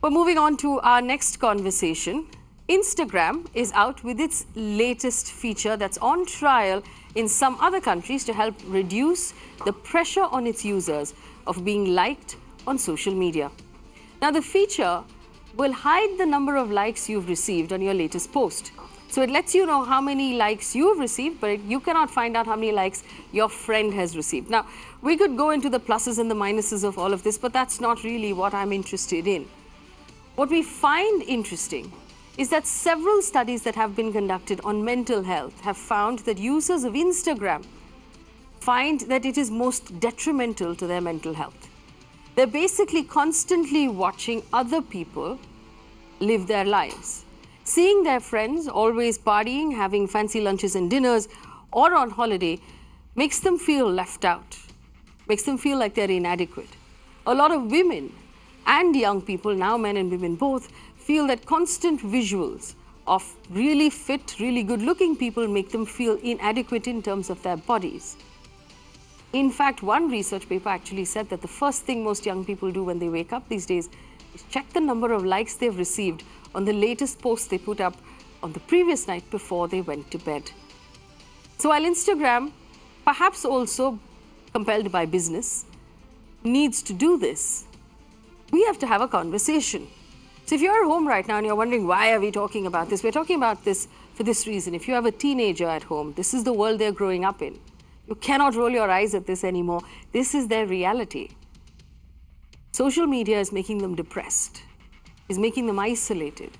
We're moving on to our next conversation. Instagram is out with its latest feature that's on trial in some other countries to help reduce the pressure on its users of being liked on social media. Now, the feature will hide the number of likes you've received on your latest post. So it lets you know how many likes you've received, but you cannot find out how many likes your friend has received. Now, we could go into the pluses and the minuses of all of this, but that's not really what I'm interested in. What we find interesting is that several studies that have been conducted on mental health have found that users of Instagram find that it is most detrimental to their mental health. They're basically constantly watching other people live their lives. Seeing their friends always partying, having fancy lunches and dinners, or on holiday makes them feel left out, makes them feel like they're inadequate. A lot of women and young people, now men and women both, feel that constant visuals of really fit, really good looking people make them feel inadequate in terms of their bodies. In fact, one research paper actually said that the first thing most young people do when they wake up these days is check the number of likes they've received on the latest post they put up on the previous night before they went to bed. So while Instagram, perhaps also compelled by business, needs to do this, we have to have a conversation. So if you're at home right now and you're wondering why are we talking about this, we're talking about this for this reason. If you have a teenager at home, this is the world they're growing up in. You cannot roll your eyes at this anymore. This is their reality. Social media is making them depressed, is making them isolated.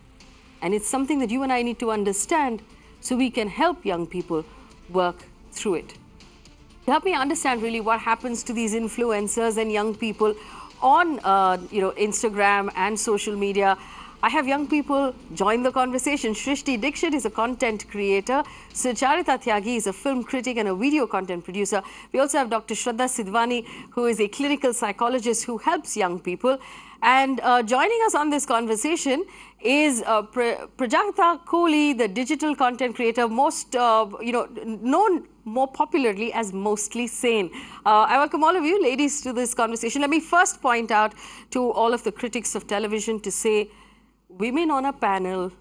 And it's something that you and I need to understand so we can help young people work through it. Help me understand really what happens to these influencers and young people on uh, you know Instagram and social media. I have young people join the conversation. Shrishti Dixit is a content creator. Sucharita Tyagi is a film critic and a video content producer. We also have Dr. Shraddha Sidhwani, who is a clinical psychologist who helps young people. And uh, joining us on this conversation is uh, Prajakta Koli, the digital content creator, most, uh, you know, known more popularly as Mostly Sane. Uh, I welcome all of you ladies to this conversation. Let me first point out to all of the critics of television to say women on a panel.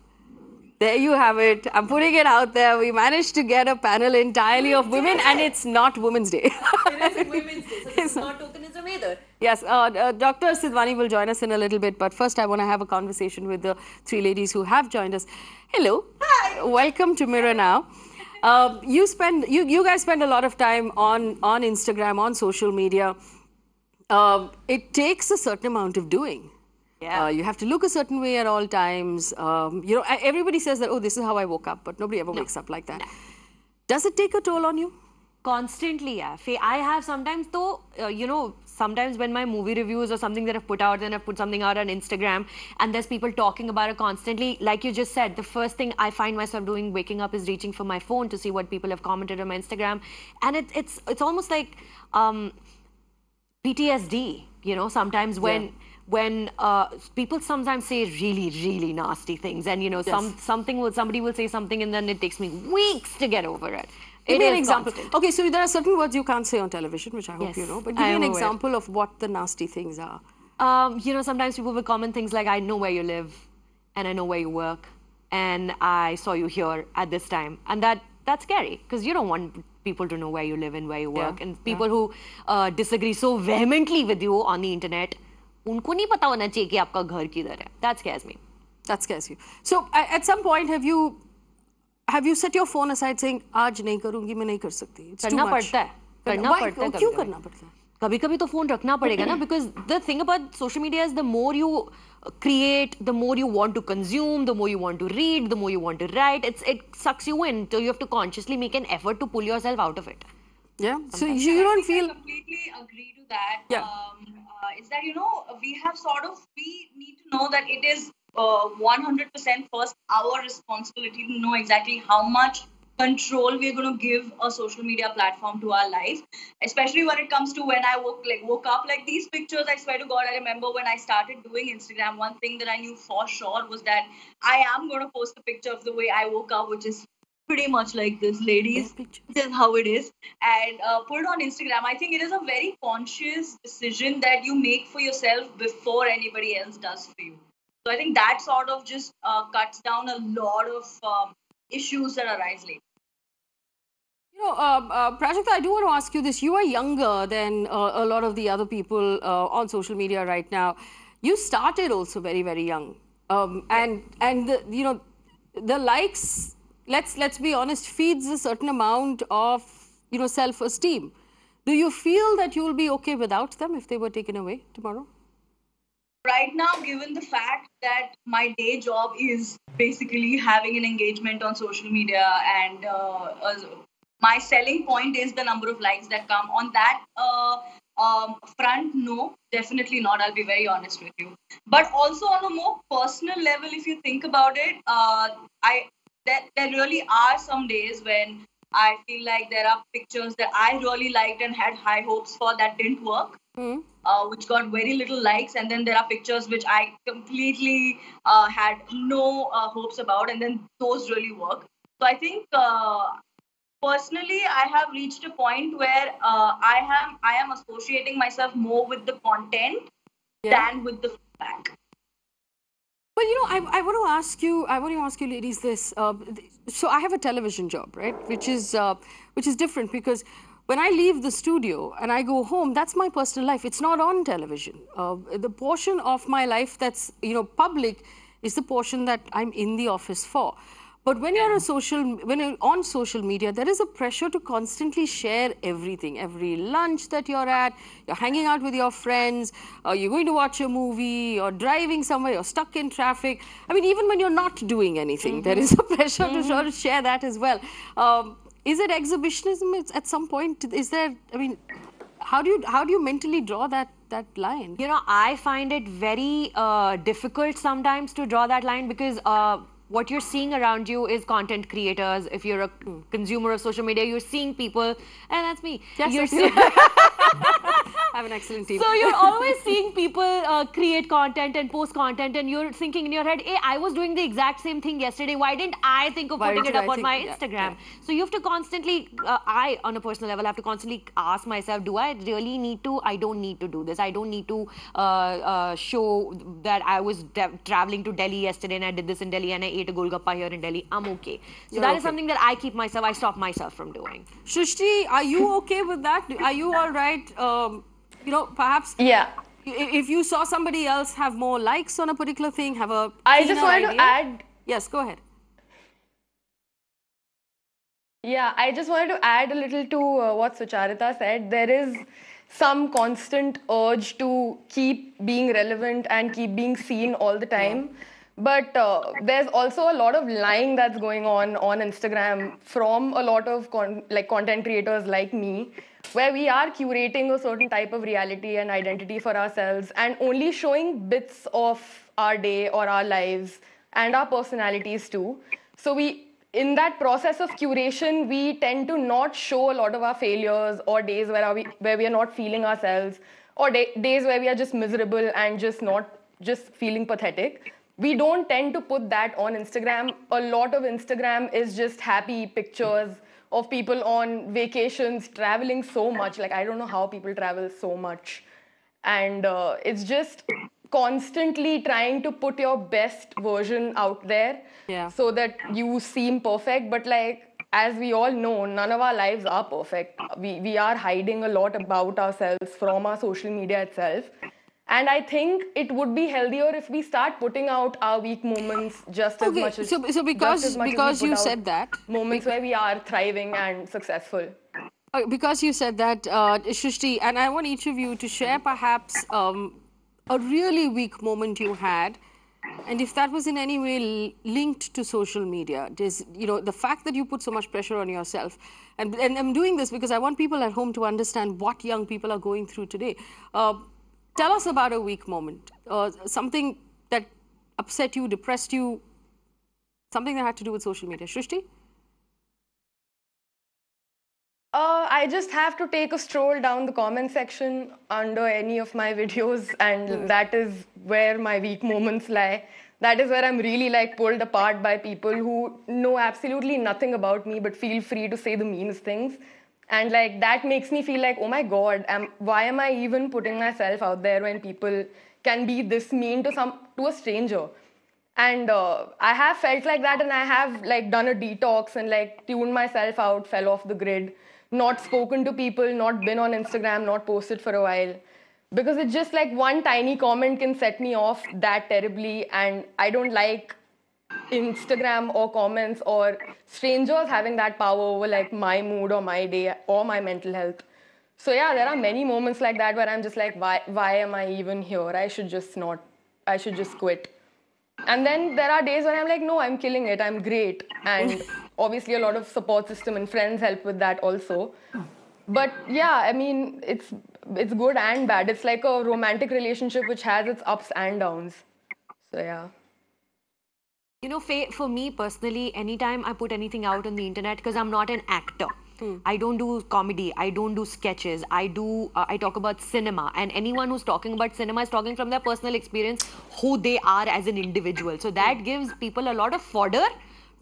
There you have it. I'm putting it out there. We managed to get a panel entirely of women, and it's not Women's Day. it isn't Women's Day, so it's not tokenism either. Yes, uh, uh, Dr. Sidhwani will join us in a little bit, but first I want to have a conversation with the three ladies who have joined us. Hello. Hi. Welcome to Mirror Now. Uh, you spend you you guys spend a lot of time on on Instagram on social media. Uh, it takes a certain amount of doing. Yeah. Uh, you have to look a certain way at all times. Um, you know, everybody says that, oh, this is how I woke up, but nobody ever no. wakes up like that. No. Does it take a toll on you? Constantly, yeah. I have sometimes, though, uh, you know, sometimes when my movie reviews or something that I've put out, then I've put something out on Instagram, and there's people talking about it constantly. Like you just said, the first thing I find myself doing waking up is reaching for my phone to see what people have commented on my Instagram, and it, it's it's almost like um, PTSD. You know, sometimes when. Yeah when uh, people sometimes say really, really nasty things, and you know, yes. some something will somebody will say something, and then it takes me weeks to get over it. Give me an example. Constant. Okay, so there are certain words you can't say on television, which I hope yes, you know. But give me an example of what the nasty things are. Um, you know, sometimes people will comment things like, "I know where you live, and I know where you work, and I saw you here at this time," and that that's scary because you don't want people to know where you live and where you work, yeah, and people yeah. who uh, disagree so vehemently with you on the internet उनको नहीं पता होना चाहिए कि आपका घर किधर है। That's cause me that's cause you so at some point have you have you set your phone aside saying आज नहीं करूँगी मैं नहीं कर सकती It's करना पड़ता है। करना पड़ता है क्यों करना पड़ता है? कभी कभी तो फ़ोन रखना पड़ेगा ना because the thing about social media is the more you create the more you want to consume the more you want to read the more you want to write it's it sucks you into you have to consciously make an effort to pull yourself out of it Yeah. So you don't feel I completely agree to um, uh, is that you know we have sort of we need to know that it is uh, 100% first our responsibility to know exactly how much control we're going to give a social media platform to our life especially when it comes to when i woke like woke up. Like these pictures i swear to god i remember when i started doing instagram one thing that i knew for sure was that i am going to post a picture of the way i woke up which is pretty much like this, ladies. This is how it is. And uh, put it on Instagram. I think it is a very conscious decision that you make for yourself before anybody else does for you. So I think that sort of just uh, cuts down a lot of um, issues that arise later. You know, uh, uh, Prajakta, I do want to ask you this. You are younger than uh, a lot of the other people uh, on social media right now. You started also very, very young, um, and and the, you know, the likes. Let's let's be honest, feeds a certain amount of you know self-esteem. Do you feel that you will be okay without them if they were taken away tomorrow? Right now, given the fact that my day job is basically having an engagement on social media and uh, my selling point is the number of likes that come on that uh, um, front no definitely not i'll be very honest with you but also on a more personal level if you think about it uh, i there, there really are some days when i feel like there are pictures that i really liked and had high hopes for that didn't work mm. uh, which got very little likes and then there are pictures which i completely uh, had no uh, hopes about and then those really work so i think uh, personally i have reached a point where uh, i am i am associating myself more with the content yeah. than with the feedback well, you know, I, I want to ask you, I want to ask you ladies this. Uh, so I have a television job, right? Which is, uh, which is different because when I leave the studio and I go home, that's my personal life. It's not on television. Uh, the portion of my life that's, you know, public is the portion that I'm in the office for. But when you're a social, when you're on social media, there is a pressure to constantly share everything. Every lunch that you're at, you're hanging out with your friends, uh, you're going to watch a movie, you're driving somewhere, you're stuck in traffic. I mean, even when you're not doing anything, mm -hmm. there is a pressure mm -hmm. to sort of share that as well. Um, is it exhibitionism at some point? Is there? I mean, how do you how do you mentally draw that that line? You know, I find it very uh, difficult sometimes to draw that line because. Uh, what you're seeing around you is content creators. If you're a consumer of social media, you're seeing people, and that's me. Yes, you're seeing. have an excellent team. So you're always seeing people uh, create content and post content, and you're thinking in your head, "Hey, I was doing the exact same thing yesterday. Why didn't I think of Why putting it up I on my Instagram?" Yeah. So you have to constantly, uh, I on a personal level, have to constantly ask myself, "Do I really need to? I don't need to do this. I don't need to uh, uh show that I was traveling to Delhi yesterday and I did this in Delhi and I ate a golgappa here in Delhi. I'm okay." So you're that okay. is something that I keep myself, I stop myself from doing. Shrishti, are you okay with that? Are you all right? Um, you know, perhaps. Yeah. If you saw somebody else have more likes on a particular thing, have a. I just wanted idea. to add. Yes, go ahead. Yeah, I just wanted to add a little to uh, what Sucharita said. There is some constant urge to keep being relevant and keep being seen all the time. Yeah. But uh, there's also a lot of lying that's going on on Instagram from a lot of con- like content creators like me, where we are curating a certain type of reality and identity for ourselves and only showing bits of our day or our lives and our personalities too. So we in that process of curation, we tend to not show a lot of our failures or days where, we, where we are not feeling ourselves or day, days where we are just miserable and just not just feeling pathetic we don't tend to put that on Instagram. A lot of Instagram is just happy pictures of people on vacations, traveling so much. Like, I don't know how people travel so much. And uh, it's just constantly trying to put your best version out there yeah. so that you seem perfect. But, like, as we all know, none of our lives are perfect. We, we are hiding a lot about ourselves from our social media itself. And I think it would be healthier if we start putting out our weak moments just as much as so, so because because you said that moments where we are thriving and successful. Uh, because you said that, uh, Shrishti, and I want each of you to share perhaps um, a really weak moment you had, and if that was in any way linked to social media, does you know the fact that you put so much pressure on yourself, and, and I'm doing this because I want people at home to understand what young people are going through today. Uh, Tell us about a weak moment, uh, something that upset you, depressed you, something that had to do with social media. Shrishti? Uh, I just have to take a stroll down the comment section under any of my videos, and mm. that is where my weak moments lie. That is where I'm really like pulled apart by people who know absolutely nothing about me but feel free to say the meanest things and like that makes me feel like oh my god am, why am i even putting myself out there when people can be this mean to some to a stranger? And uh, i have felt like that and i have like done a detox and like tuned myself out fell off the grid not spoken to people not been on instagram not posted for a while. Because it's just like one tiny comment can set me off that terribly and i don't like instagram or comments or strangers having that power over like my mood or my day or my mental health. So yeah there are many moments like that where i'm just like why why am i even here? I should just not i should just quit. And then there are days when i'm like no i'm killing it. I'm great. And obviously a lot of support system and friends help with that also. But yeah i mean it's it's good and bad. It's like a romantic relationship which has its ups and downs. So yeah You know, for me personally, anytime I put anything out on the internet, because I'm not an actor, I don't do comedy, I don't do sketches, I do, uh, I talk about cinema, and anyone who's talking about cinema is talking from their personal experience, who they are as an individual. So that gives people a lot of fodder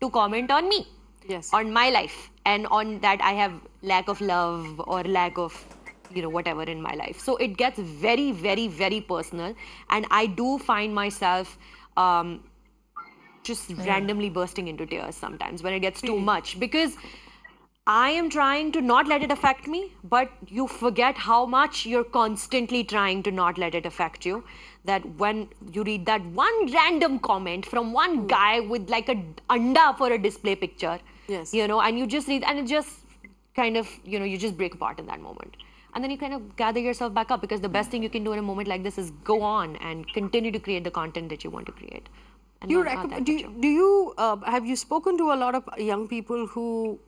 to comment on me, Yes. on my life, and on that I have lack of love or lack of, you know, whatever in my life. So it gets very, very, very personal, and I do find myself. Um, just randomly bursting into tears sometimes when it gets too much because I am trying to not let it affect me, but you forget how much you're constantly trying to not let it affect you. That when you read that one random comment from one hmm. guy with like a anda for a display picture, Yes. you know, and you just read and it just kind of, you know, you just break apart in that moment. And then you kind of gather yourself back up because the best thing you can do in a moment like this is go on and continue to create the content that you want to create. And you not- not recommend, do, you- do you uh, have you spoken to a lot of young people who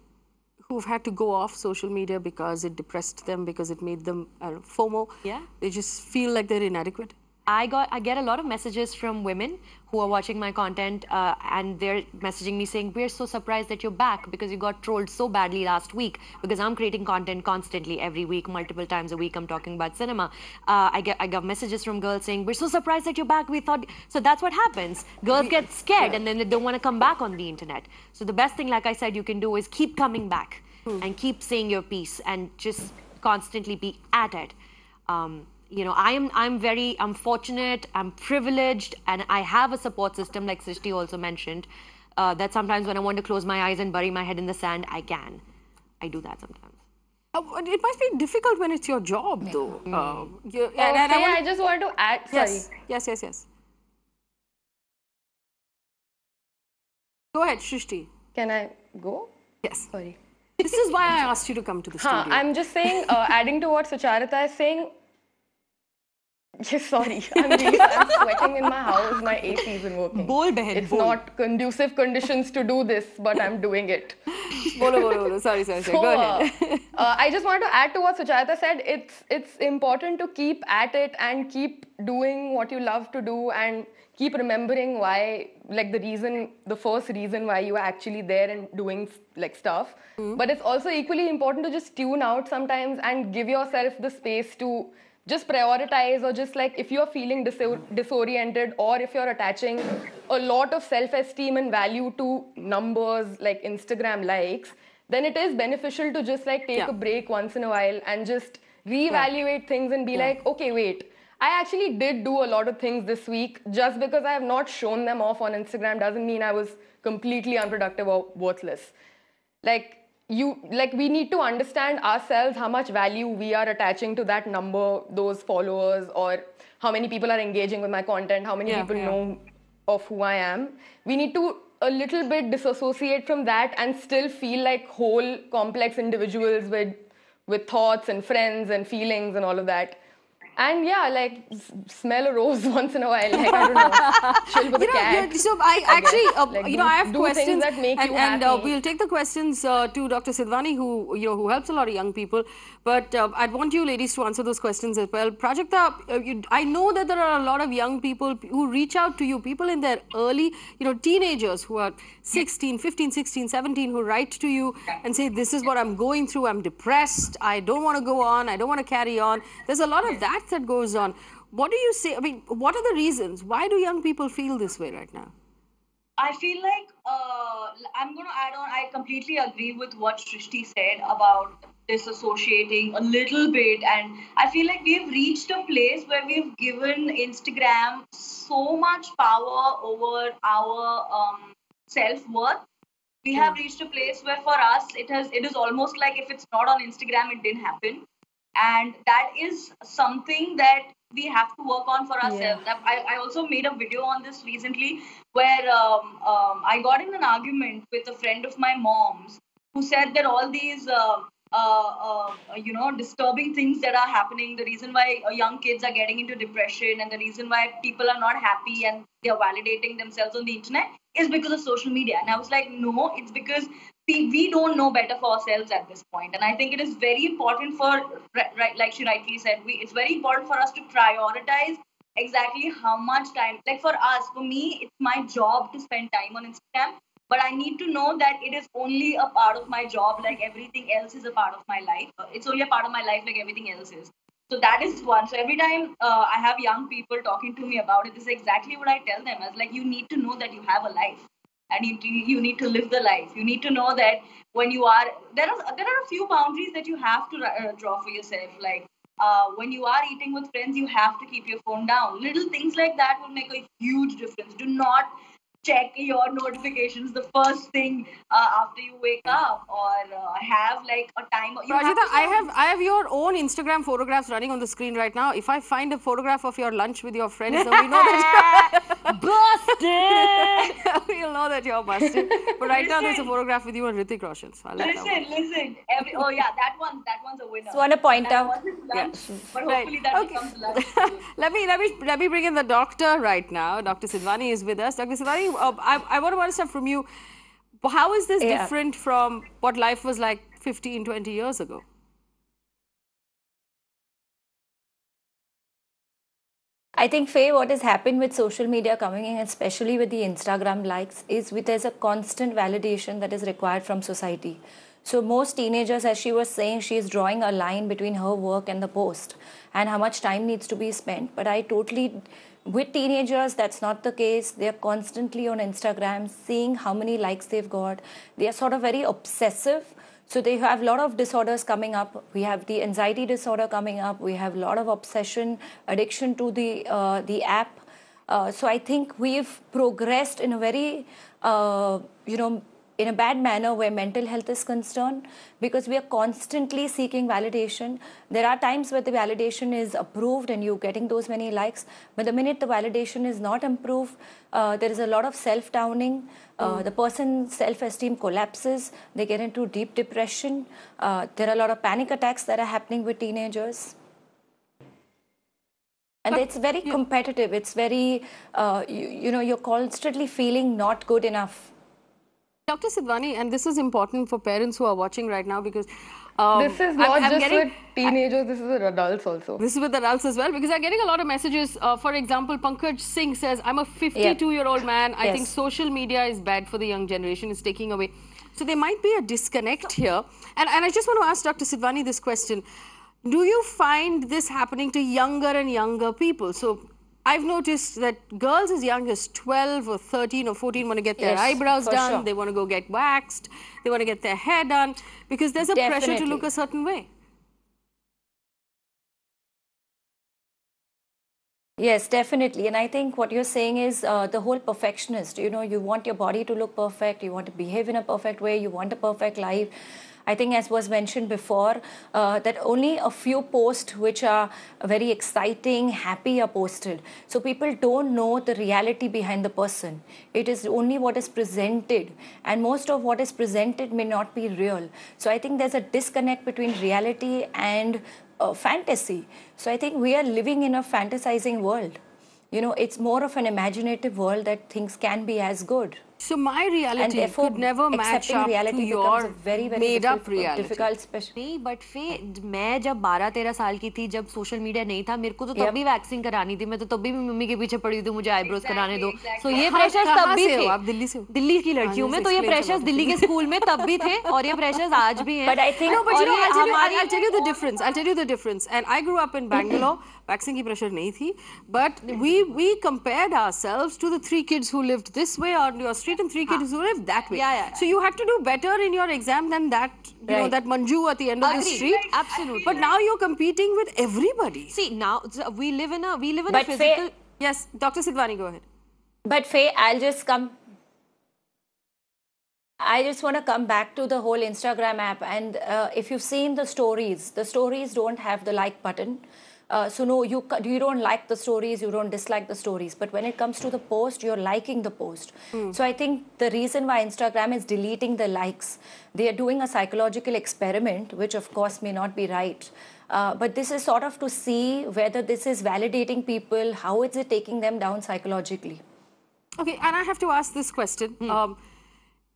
who've had to go off social media because it depressed them because it made them uh, FOMO? Yeah. They just feel like they're inadequate. I got I get a lot of messages from women who are watching my content uh, and they're messaging me saying we're so surprised that you're back because you got trolled so badly last week because I'm creating content constantly every week multiple times a week I'm talking about cinema. Uh, I get I got messages from girls saying we're so surprised that you're back. We thought so that's what happens. Girls get scared and then they don't want to come back on the internet. So the best thing like I said you can do is keep coming back and keep saying your piece and just constantly be at it. Um, you know i am i'm very i'm fortunate i'm privileged and i have a support system like Srishti also mentioned uh, that sometimes when i want to close my eyes and bury my head in the sand i can i do that sometimes Uh, it must be difficult when it's your job, though. Uh, you- Oh, and, and I Faye, I want- just want to add sorry yes, yes, yes, yes. Go ahead, Shrishti. can i go Yes. sorry This is why I asked you to come to the Huh, studio. I'm just saying, uh, adding to what Sucharita is saying. Yes, sorry, I'm, I'm sweating in my house. My AC isn't working. Bol behan, it's bol. not conducive conditions to do this, but I'm doing it. bolo, bolo, bolo. Sorry, sorry, sorry. So, Go uh, ahead. uh, I just wanted to add to what Sucharita said. It's it's important to keep at it and keep doing what you love to do and keep remembering why, like the reason, the first reason why you are actually there and doing like stuff. But it's also equally important to just tune out sometimes and give yourself the space to just prioritize or just like if you're feeling disor- disoriented or if you're attaching a lot of self-esteem and value to numbers like instagram likes then it is beneficial to just like take Yeah. a break once in a while and just reevaluate things and be like okay wait. I actually did do a lot of things this week just because i have not shown them off on instagram doesn't mean i was completely unproductive or worthless. Like you like we need to understand ourselves how much value we are attaching to that number those followers or how many people are engaging with my content how many Yeah, people yeah. know of who i am we need to a little bit disassociate from that and still feel like whole complex individuals with with thoughts and friends and feelings and all of that and yeah like smell a rose once in a while like i don't know chill with You a know, cat yeah, so I actually, uh, Like, you know, I have do questions, that make and, you and uh, we'll take the questions uh, to Dr. Sidhwani, who you know who helps a lot of young people. But uh, I'd want you ladies to answer those questions as well. Prajakta, uh, you, I know that there are a lot of young people who reach out to you, people in their early, you know, teenagers who are 16, 15, 16, 17, who write to you and say, "This is what I'm going through. I'm depressed. I don't want to go on. I don't want to carry on." There's a lot of that that goes on. What do you say? I mean, what are the reasons? Why do young people feel this way right now? I feel like uh, I'm going to add on. I completely agree with what Srishti said about disassociating a little bit. And I feel like we've reached a place where we've given Instagram so much power over our um, self worth. We have reached a place where for us it has it is almost like if it's not on Instagram, it didn't happen. And that is something that we have to work on for ourselves. I, I also made a video on this recently where um, um, I got in an argument with a friend of my mom's who said that all these uh, uh, uh, you know disturbing things that are happening the reason why uh, young kids are getting into depression and the reason why people are not happy and they're validating themselves on the internet is because of social media and i was like no it's because we, we don't know better for ourselves at this point. And i think it is very important for right like she rightly said we it's very important for us to prioritize exactly how much time like for us for me it's my job to spend time on instagram but i need to know that it is only a part of my job like everything else is a part of my life. It's only a part of my life like everything else is. So that is one. So every time uh, i have young people talking to me about it this is exactly what i tell them as like you need to know that you have a life and you, you need to live the life. You need to know that when you are there are there are a few boundaries that you have to uh, draw for yourself. Like uh, when you are eating with friends you have to keep your phone down. Little things like that will make a huge difference. Do not check your notifications the first thing uh, after you wake up or uh, have like a time you Rajita, have I have I have your own Instagram photographs running on the screen right now. If I find a photograph of your lunch with your friends, then we know that busted. we'll know that you're busted. But right listen, now there's a photograph with you and Hrithik Roshan. So listen, listen. Every, oh yeah, that one, that one's a winner. So want to point that out. Lunch, yeah. But hopefully right. that okay. becomes lunch. let me let me let me bring in the doctor right now. Dr. Sidhwani is with us. Dr. Sidhwani, uh, I, I want to understand from you, how is this yeah. different from what life was like 15, 20 years ago? I think, Faye, what has happened with social media coming in, especially with the Instagram likes, is with there's a constant validation that is required from society. So most teenagers, as she was saying, she is drawing a line between her work and the post and how much time needs to be spent. But I totally with teenagers, that's not the case. They're constantly on Instagram seeing how many likes they've got. They are sort of very obsessive. So they have a lot of disorders coming up. We have the anxiety disorder coming up. We have a lot of obsession, addiction to the uh, the app. Uh, so I think we've progressed in a very, uh, you know, in a bad manner where mental health is concerned because we are constantly seeking validation. There are times where the validation is approved and you're getting those many likes, but the minute the validation is not improved, uh, there is a lot of self downing. Uh, mm. The person's self esteem collapses, they get into deep depression. Uh, there are a lot of panic attacks that are happening with teenagers and it's very competitive it's very uh, you, you know you're constantly feeling not good enough Dr. Sidhwani, and this is important for parents who are watching right now because um, this is not I'm, I'm just getting, with teenagers, this is with adults also. This is with adults as well because I'm getting a lot of messages. Uh, for example, Pankaj Singh says, I'm a 52 year old man. I yes. think social media is bad for the young generation, it's taking away. So there might be a disconnect here. And, and I just want to ask Dr. Sidhwani this question. Do you find this happening to younger and younger people? So I've noticed that girls as young as 12 or 13 or 14 want to get their yes, eyebrows done, sure. they want to go get waxed, they want to get their hair done because there's a Definitely. pressure to look a certain way. Yes, definitely. And I think what you're saying is uh, the whole perfectionist. You know, you want your body to look perfect, you want to behave in a perfect way, you want a perfect life. I think, as was mentioned before, uh, that only a few posts which are very exciting, happy are posted. So people don't know the reality behind the person. It is only what is presented, and most of what is presented may not be real. So I think there's a disconnect between reality and uh, fantasy. So I think we are living in a fantasizing world. You know, it's more of an imaginative world that things can be as good. So my reality could never match up to your very, very made up reality. Difficult नहीं but फे मैं जब 12 13 साल की थी जब social media नहीं था मेरे को तो तब भी वैक्सिंग करानी थी। मैं तो तब भी मम्मी के पीछे पड़ी थी मुझे आईब्रोज कराने दो। सो ये प्रेशर्स तब भी थे। आप दिल्ली से दिल्ली की लड़की हूँ मैं तो ये प्रेशर्स दिल्ली के स्कूल में तब भी थे और ये प्रेशर्स आज भी हैं। But I think no but you know I tell you the difference I tell you the difference and I grew up in Bangalore waxing की प्रेशर नहीं थी but we we compared ourselves to the three kids who lived this way on your street and three kids who lived that way so you had to do better in your exam than that you know that Manju at the end of the street. Absolutely. But now you're competing with everybody. See, now we live in a we live in a physical. Yes, Dr. Sidhwani, go ahead. But Faye, I'll just come. I just want to come back to the whole Instagram app, and uh, if you've seen the stories, the stories don't have the like button. Uh, so no, you you don't like the stories, you don't dislike the stories. But when it comes to the post, you're liking the post. So I think the reason why Instagram is deleting the likes, they are doing a psychological experiment, which of course may not be right. Uh, but this is sort of to see whether this is validating people, how is it taking them down psychologically. Okay, and I have to ask this question. Um,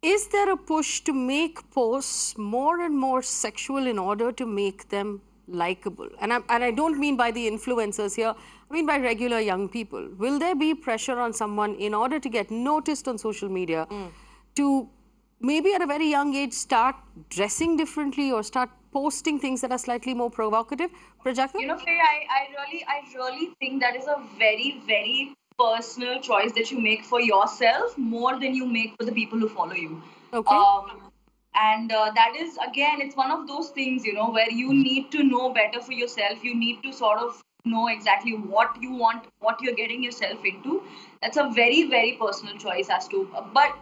is there a push to make posts more and more sexual in order to make them likable? And I, and I don't mean by the influencers here, I mean by regular young people. Will there be pressure on someone in order to get noticed on social media to maybe at a very young age start dressing differently or start posting things that are slightly more provocative? Prajakta? You know, Faye, I, I really, I really think that is a very, very personal choice that you make for yourself more than you make for the people who follow you. Okay. Um, and uh, that is again, it's one of those things, you know, where you need to know better for yourself. You need to sort of know exactly what you want, what you're getting yourself into. That's a very, very personal choice as to. But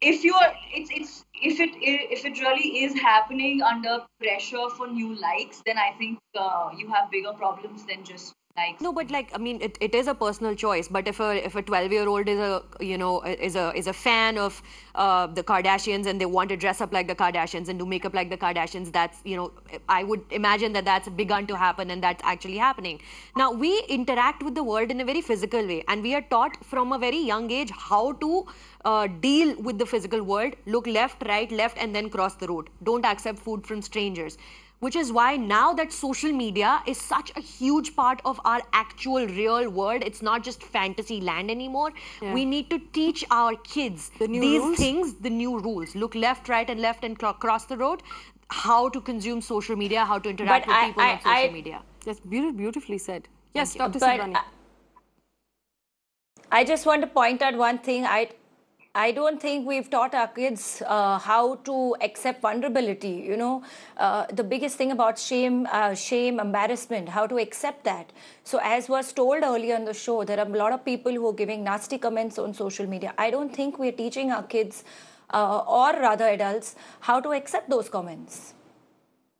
if you are it's it's if it if it really is happening under pressure for new likes then i think uh, you have bigger problems than just likes No, but like I mean, it, it is a personal choice. But if a if a twelve year old is a you know is a is a fan of uh, the Kardashians and they want to dress up like the Kardashians and do makeup like the Kardashians, that's you know I would imagine that that's begun to happen and that's actually happening. Now we interact with the world in a very physical way, and we are taught from a very young age how to uh, deal with the physical world. Look left, right, left, and then cross the road. Don't accept food from strangers which is why now that social media is such a huge part of our actual real world it's not just fantasy land anymore we need to teach our kids The new these rules? things the new rules look left right and left and cross the road how to consume social media how to interact But with I- people I- on social I- media That's beauti- beautifully said. Yes, Dr. But Sidhwani. I- I just want to point out one thing. I, I don't think we've taught our kids uh, how to accept vulnerability. You know, uh, the biggest thing about shame, uh, shame, embarrassment, how to accept that. So, as was told earlier in the show, there are a lot of people who are giving nasty comments on social media. I don't think we're teaching our kids, uh, or rather adults, how to accept those comments.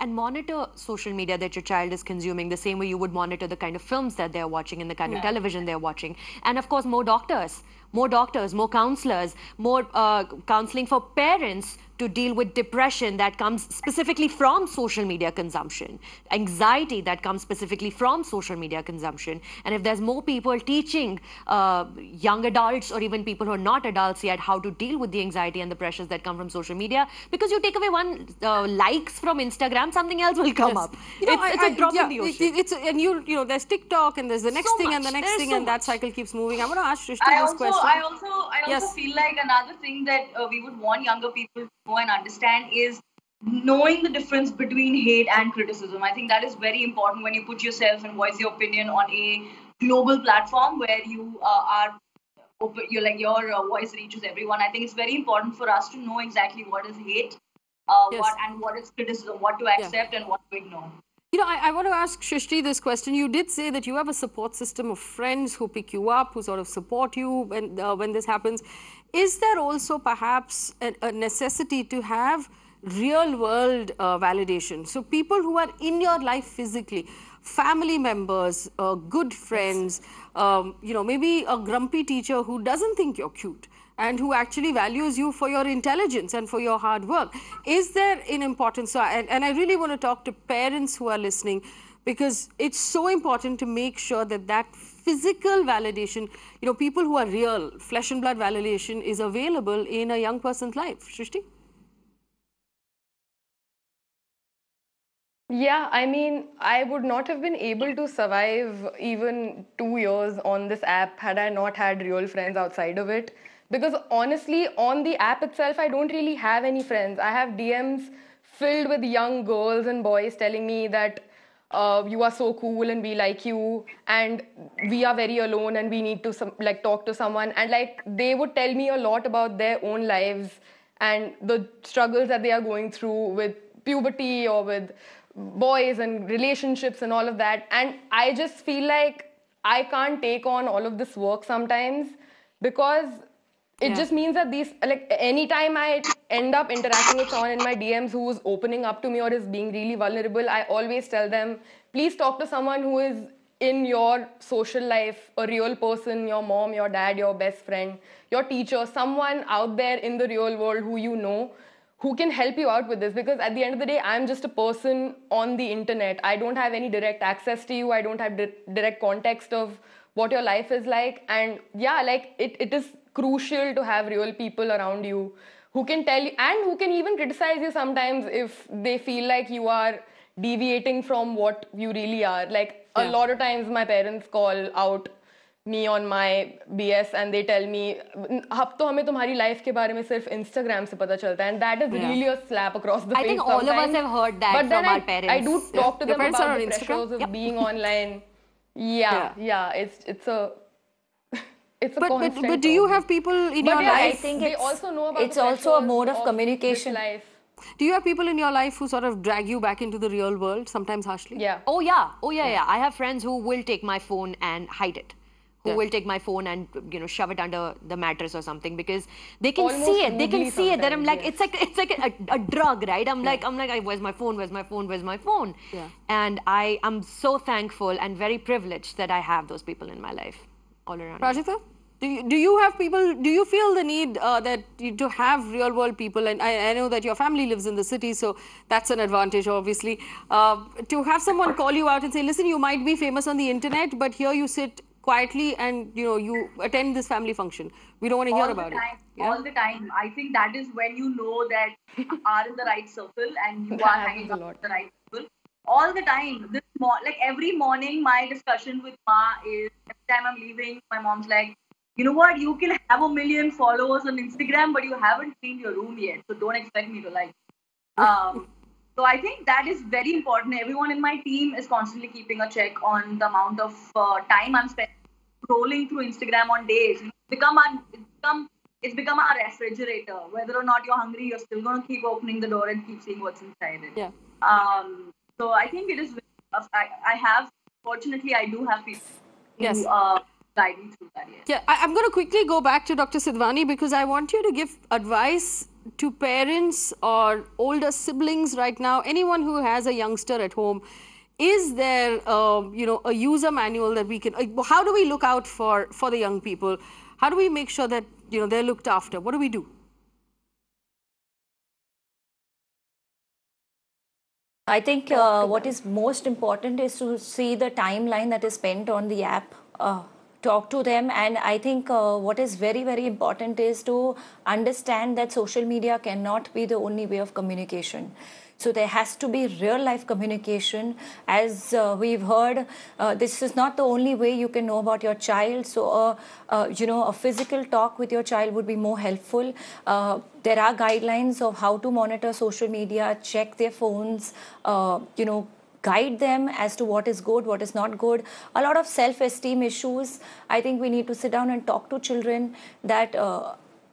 and monitor social media that your child is consuming the same way you would monitor the kind of films that they're watching and the kind of television they're watching and of course more doctors more doctors more counselors more uh, counseling for parents to deal with depression that comes specifically from social media consumption anxiety that comes specifically from social media consumption and if there's more people teaching uh, young adults or even people who are not adults yet how to deal with the anxiety and the pressures that come from social media because you take away one uh, likes from instagram something else will come Yes. up You know, it's, I- it's a I- drop yeah, in the it- ocean it's and you you know there's TikTok and there's the next So thing and the next There's thing so and that cycle keeps moving. I want to ask Shrishti I this also, question. I also, I also Yes. feel like another thing that uh, we would want younger people to know and understand is knowing the difference between hate and criticism. I think that is very important when you put yourself and voice your opinion on a global platform where you uh, are open, you're like your uh, voice reaches everyone. I think it's very important for us to know exactly what is hate, uh, Yes. what and what is criticism, what to accept and what to ignore. You know, I, I want to ask Shrishti this question. You did say that you have a support system of friends who pick you up, who sort of support you when uh, when this happens. Is there also perhaps a, a necessity to have real world uh, validation? So people who are in your life physically, family members, uh, good friends, um, you know, maybe a grumpy teacher who doesn't think you're cute and who actually values you for your intelligence and for your hard work. Is there an importance? So, and, and I really want to talk to parents who are listening because it's so important to make sure that that physical validation, you know, people who are real, flesh and blood validation is available in a young person's life. Shrishti? Yeah, I mean, I would not have been able to survive even two years on this app had I not had real friends outside of it. Because honestly, on the app itself, I don't really have any friends. I have DMs filled with young girls and boys telling me that uh, you are so cool and we like you and we are very alone and we need to some, like talk to someone and like they would tell me a lot about their own lives and the struggles that they are going through with puberty or with boys and relationships and all of that and i just feel like i can't take on all of this work sometimes because it Yeah. just means that these like anytime i end up interacting with someone in my dms who's opening up to me or is being really vulnerable i always tell them please talk to someone who is in your social life a real person your mom your dad your best friend your teacher someone out there in the real world who you know who can help you out with this. Because at the end of the day i'm just a person on the internet. I don't have any direct access to you. I don't have di- direct context of what your life is like. And yeah like it, it is crucial to have real people around you who can tell you and who can even criticize you sometimes if they feel like you are deviating from what you really are like a Yeah. lot of times my parents call out me on my BS and they tell me अब तो हमें तुम्हारी life के बारे में सिर्फ Instagram से पता चलता है and that is Yeah. really a slap across the I face think all of us sometimes. have heard that but then from I, our parents. I do Yeah. talk to Your them parents about are the on Instagram? pressures of Yep. being online yeah yeah it's it's a it's a But, but, but do you have people in But your yeah, life? I think they it's- also know about it. it's the also a mode of this communication. life. Do you have people in your life who sort of drag you back into the real world, sometimes harshly? yeah Oh yeah, oh yeah, yeah. I have friends who will take my phone and hide it. Who Yeah. will take my phone and you know shove it under the mattress or something because they can Almost see it. They can see it. Then I'm like, yes. it's like it's like a, a drug, right? I'm like, I'm like, where's my phone? Where's my phone? Where's my phone? Yeah. And I am so thankful and very privileged that I have those people in my life all around. me. Rajita? Do you, do you have people, do you feel the need uh, that you, to have real world people? And I, I know that your family lives in the city, so that's an advantage, obviously. Uh, to have someone call you out and say, listen, you might be famous on the internet, but here you sit quietly and you know you attend this family function. We don't want to hear all about the it. time, Yeah? all the time. I think that is when you know that you are in the right circle and you are happens hanging a out lot. with the right people. All the time. This mo- like every morning, my discussion with Ma is every time I'm leaving, my mom's like, you know what? You can have a million followers on Instagram, but you haven't cleaned your room yet, so don't expect me to like. Um, so I think that is very important. Everyone in my team is constantly keeping a check on the amount of uh, time I'm spending scrolling through Instagram on days. It's become our, it's become it's become our refrigerator. Whether or not you're hungry, you're still gonna keep opening the door and keep seeing what's inside it. Yeah. Um. So I think it is. I, I have. Fortunately, I do have people who Yes. uh, guide me through that. Yes. Yeah, I, I'm going to quickly go back to Dr. Sidhwani because I want you to give advice to parents or older siblings right now, anyone who has a youngster at home. Is there, uh, you know, a user manual that we can? uh, How do we look out for for the young people? How do we make sure that you know they're looked after? What do we do? I think uh, what is most important is to see the timeline that is spent on the app. Uh, talk to them and i think uh, what is very very important is to understand that social media cannot be the only way of communication so there has to be real life communication as uh, we've heard uh, this is not the only way you can know about your child so uh, uh, you know a physical talk with your child would be more helpful uh, there are guidelines of how to monitor social media check their phones uh, you know guide them as to what is good, what is not good. A lot of self esteem issues. I think we need to sit down and talk to children that.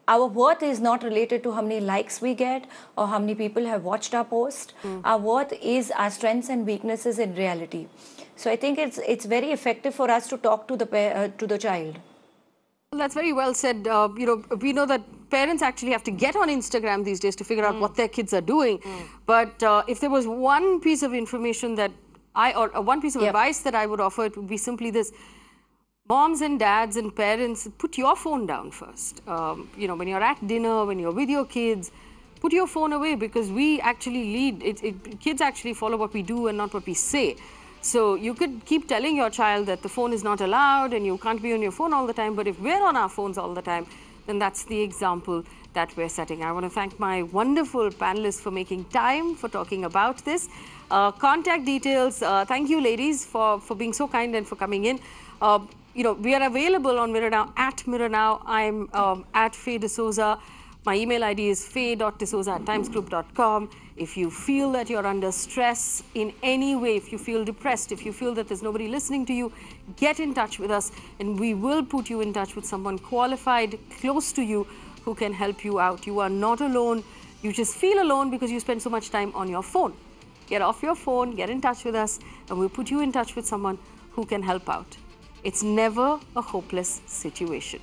Our worth is not related to how many likes we get or how many people have watched our post. Our worth is our strengths and weaknesses in reality. So I think it's it's very effective for us to talk to the uh, to the child. Well, that's very well said. Uh, you know, we know that parents actually have to get on Instagram these days to figure out what their kids are doing. But uh, if there was one piece of information that I, or uh, one piece of Yep. advice that I would offer, it would be simply this. Moms and dads and parents, put your phone down first. Um, you know, when you're at dinner, when you're with your kids, put your phone away because we actually lead. It, it, kids actually follow what we do and not what we say. So you could keep telling your child that the phone is not allowed and you can't be on your phone all the time. But if we're on our phones all the time, then that's the example that we're setting. I want to thank my wonderful panelists for making time for talking about this. Uh, contact details. Uh, thank you, ladies, for for being so kind and for coming in. Uh, you know, we are available on Mirror Now at Mirror Now. I'm um, at Faye D'Souza. My email ID is faye.d'souza at timesgroup.com. If you feel that you're under stress in any way, if you feel depressed, if you feel that there's nobody listening to you, get in touch with us and we will put you in touch with someone qualified close to you who can help you out. You are not alone. You just feel alone because you spend so much time on your phone. Get off your phone, get in touch with us, and we'll put you in touch with someone who can help out. It's never a hopeless situation.